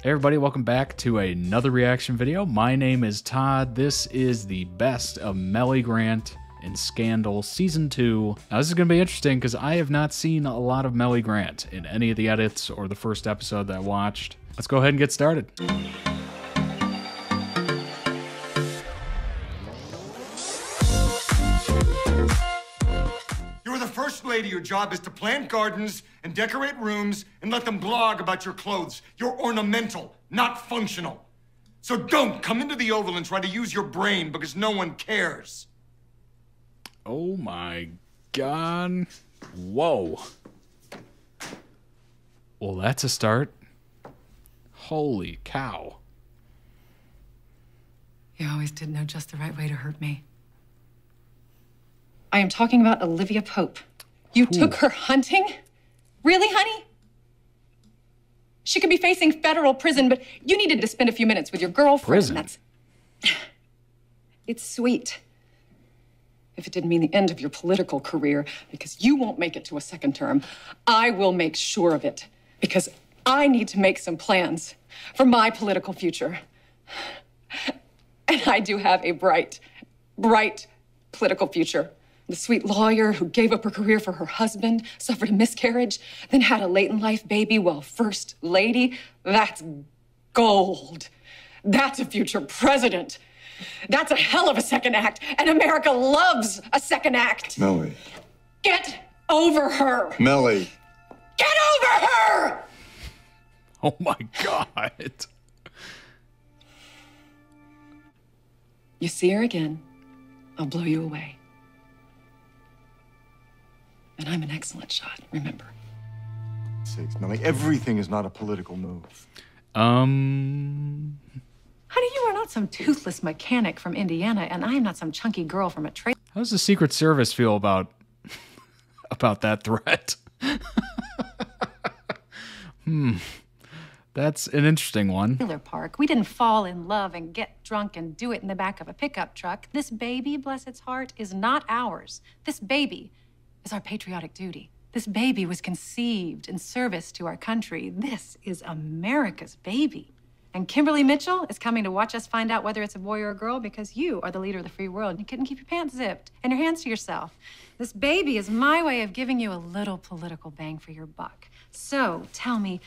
Hey everybody, welcome back to another reaction video. My name is Todd. This is the best of Mellie Grant in Scandal Season 2. Now this is going to be interesting because I have not seen a lot of Mellie Grant in any of the edits or the first episode that I watched. Let's go ahead and get started. You're the first lady. Your job is to plant gardens and decorate rooms and let them blog about your clothes. You're ornamental, not functional. So don't come into the Oval and try to use your brain because no one cares. Oh my god. Whoa. Well, that's a start. Holy cow. You always did know just the right way to hurt me. I am talking about Olivia Pope. You took her hunting? Really, honey? She could be facing federal prison, but you needed to spend a few minutes with your girlfriend. Prison? That's. It's sweet. If it didn't mean the end of your political career, because you won't make it to a second term, I will make sure of it. Because I need to make some plans for my political future. And I do have a bright, bright political future. The sweet lawyer who gave up her career for her husband, suffered a miscarriage, then had a late in life baby while first lady. That's gold. That's a future president. That's a hell of a second act, and America loves a second act. Mellie. Get over her. Mellie. Get over her! Oh my god. You see her again, I'll blow you away. And I'm an excellent shot, remember. Sakes, Mellie, everything is not a political move. Um Honey, you are not some toothless mechanic from Indiana, and I am not some chunky girl from a trade. how does the Secret Service feel about about that threat? hmm. That's an interesting one. trailer park. We didn't fall in love and get drunk and do it in the back of a pickup truck. This baby, bless its heart, is not ours. This baby is our patriotic duty. This baby was conceived in service to our country. This is America's baby. And Kimberly Mitchell is coming to watch us find out whether it's a boy or a girl because you are the leader of the free world. You couldn't keep your pants zipped and your hands to yourself. This baby is my way of giving you a little political bang for your buck. So tell me,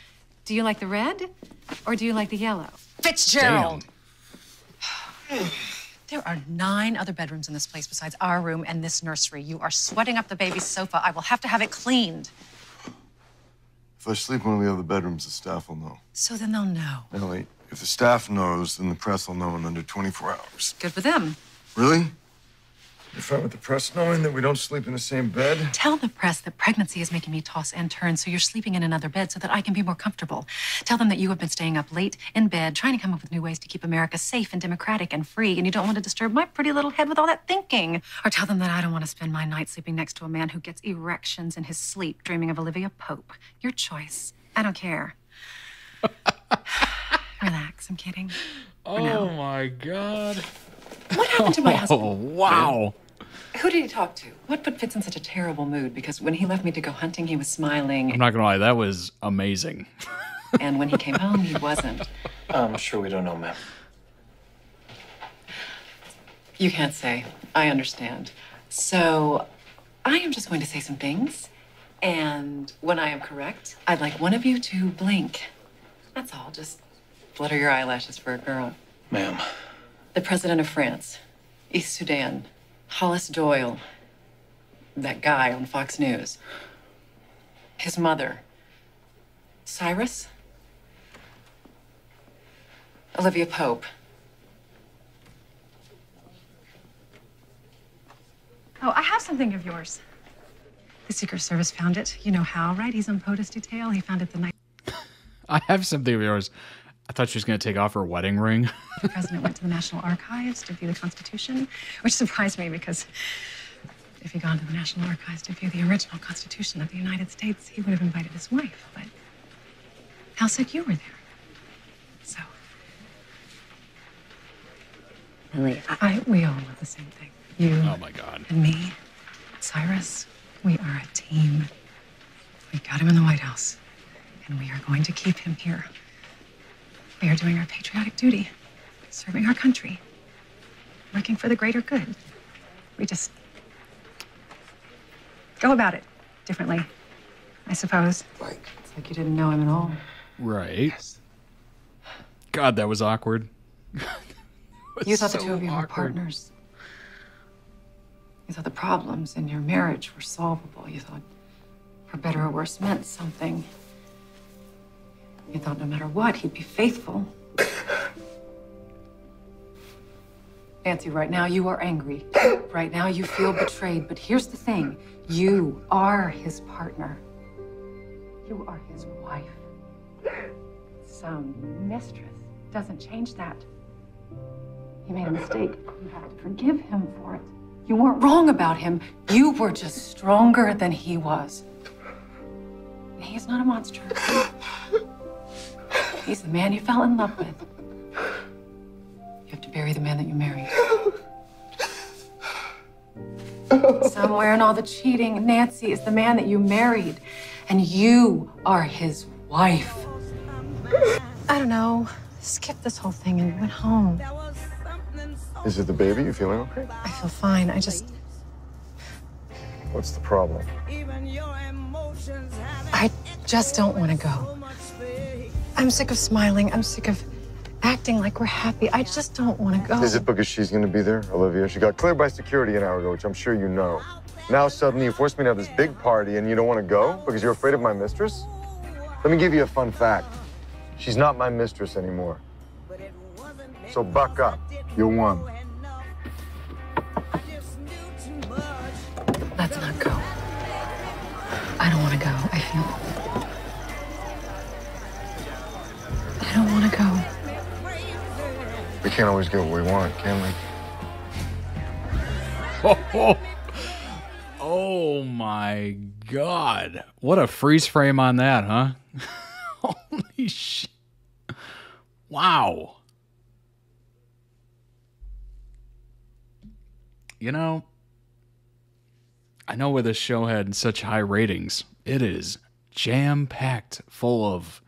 do you like the red or do you like the yellow? Fitzgerald. There are nine other bedrooms in this place besides our room and this nursery. You are sweating up the baby's sofa. I will have to have it cleaned. If I sleep in one of the other bedrooms, the staff will know. So then they'll know. Mellie, if the staff knows, then the press will know in under 24 hours. Good for them. Really? You're fine with the press knowing that we don't sleep in the same bed? Tell the press that pregnancy is making me toss and turn, so you're sleeping in another bed so that I can be more comfortable. Tell them that you have been staying up late in bed, trying to come up with new ways to keep America safe and democratic and free, and you don't want to disturb my pretty little head with all that thinking. Or tell them that I don't want to spend my night sleeping next to a man who gets erections in his sleep, dreaming of Olivia Pope. Your choice. I don't care. Relax, I'm kidding. Oh my god. What happened to my husband? Oh wow. Who did he talk to? What put Fitz in such a terrible mood? Because when he left me to go hunting, he was smiling. I'm not gonna lie, that was amazing. and when he came home, he wasn't. I'm sure we don't know, ma'am. You can't say. I understand. So I am just going to say some things. And when I am correct, I'd like one of you to blink. That's all. Just flutter your eyelashes for a girl. Ma'am. The president of France, East Sudan, Hollis Doyle, that guy on Fox News, his mother, Cyrus, Olivia Pope. Oh, I have something of yours. The Secret Service found it. You know how, right? He's on POTUS detail. He found it the night I have something of yours. I thought she was gonna take off her wedding ring. the president went to the National Archives to view the Constitution, which surprised me because if he'd gone to the National Archives to view the original Constitution of the United States, he would have invited his wife. But Hal said you were there. So, Lily, I, I, we all want the same thing. You Oh my god. and me, Cyrus, we are a team. We got him in the White House, and we are going to keep him here. We are doing our patriotic duty, serving our country, working for the greater good. We just go about it differently, I suppose. Like, It's like you didn't know him at all. Right. Yes. God, that was awkward. You thought the two of you were partners. You thought the problems in your marriage were solvable. You thought, for better or worse, meant something. You thought no matter what, he'd be faithful. Nancy, right now you are angry. Right now you feel betrayed. But here's the thing you are his partner, you are his wife. Some mistress doesn't change that. He made a mistake. You have to forgive him for it. You weren't wrong about him. You were just stronger than he was. He's not a monster. He's the man you fell in love with. You have to bury the man that you married. Somewhere in all the cheating, Nancy is the man that you married, and you are his wife. I don't know. Skip this whole thing and went home. is it the baby? You feeling okay? I feel fine. I just, What's the problem? I just don't want to go. I'm sick of smiling. I'm sick of acting like we're happy. I just don't want to go. Is it because she's going to be there, Olivia? She got cleared by security an hour ago, which I'm sure you know. Now suddenly you force me to have this big party and you don't want to go because you're afraid of my mistress? Let me give you a fun fact. She's not my mistress anymore. So buck up. You're one. Let's not go. I don't want to go. I feel. We can't always get what we want, can we? Oh, oh my god. What a freeze frame on that, huh? Holy shit. Wow. You know, I know where this show had such high ratings. It is jam packed full of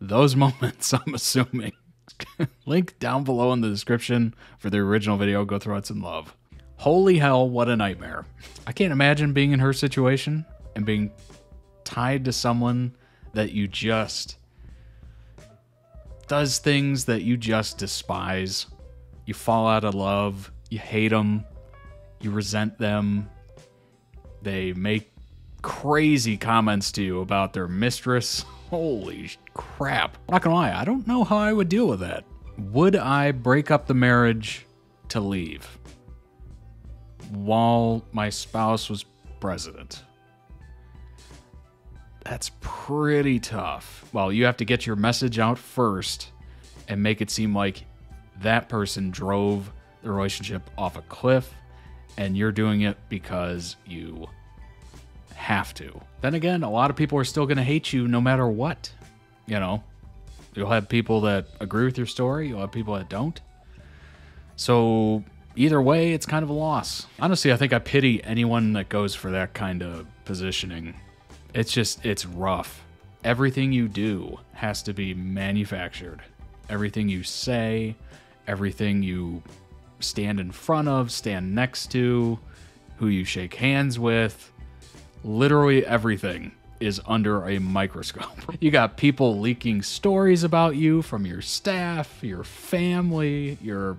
those moments, I'm assuming. Link down below in the description for the original video. Go throw it some love. Holy hell, what a nightmare. I can't imagine being in her situation and being tied to someone that you just does things that you just despise. You fall out of love, you hate them, you resent them. They make crazy comments to you about their mistress. Holy crap. Not gonna lie, I don't know how I would deal with that. Would I break up the marriage to leave? while my spouse was president. That's pretty tough. Well, you have to get your message out first and make it seem like that person drove the relationship off a cliff and you're doing it because you have to. Then again, a lot of people are still going to hate you no matter what. You know, you'll have people that agree with your story, you'll have people that don't. So either way, it's kind of a loss. Honestly, I think I pity anyone that goes for that kind of positioning. It's just, it's rough. Everything you do has to be manufactured. Everything you say, everything you stand in front of, stand next to, who you shake hands with, literally everything is under a microscope. You got people leaking stories about you from your staff, your family, your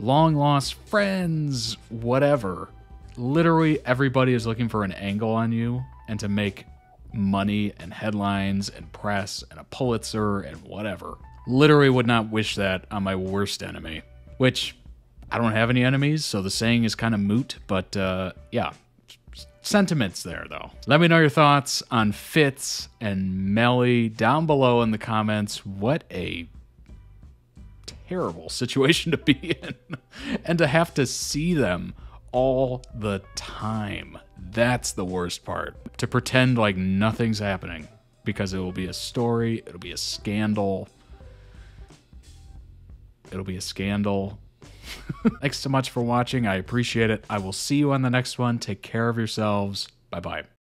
long lost friends, whatever. Literally everybody is looking for an angle on you and to make money and headlines and press and a Pulitzer and whatever. Literally would not wish that on my worst enemy, which I don't have any enemies, so the saying is kind of moot, but uh, yeah. Sentiments there, though. Let me know your thoughts on Fitz and Mellie down below in the comments. What a terrible situation to be in and to have to see them all the time. That's the worst part. To pretend like nothing's happening because it will be a story, it'll be a scandal. It'll be a scandal. Thanks so much for watching. I appreciate it. I will see you on the next one. Take care of yourselves. Bye bye.